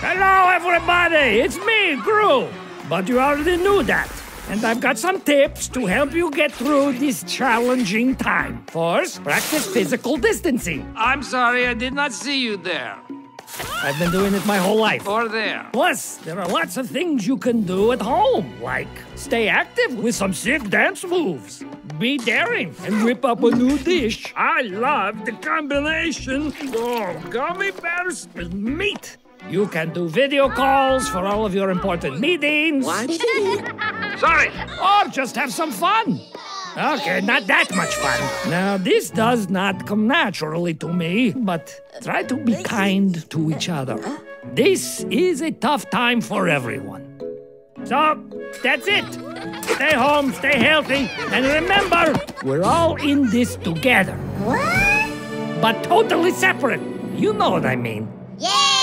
Hello, everybody! It's me, Gru! But you already knew that. And I've got some tips to help you get through this challenging time. First, practice physical distancing. I'm sorry, I did not see you there. I've been doing it my whole life. Or there. Plus, there are lots of things you can do at home, like stay active with some sick dance moves, be daring, and whip up a new dish. I love the combination of gummy bears with meat. You can do video calls for all of your important meetings. What? Sorry. Or just have some fun. Okay, not that much fun. Now, this does not come naturally to me, but try to be kind to each other. This is a tough time for everyone. So, that's it. Stay home, stay healthy, and remember, we're all in this together. What? But totally separate. You know what I mean. Yeah!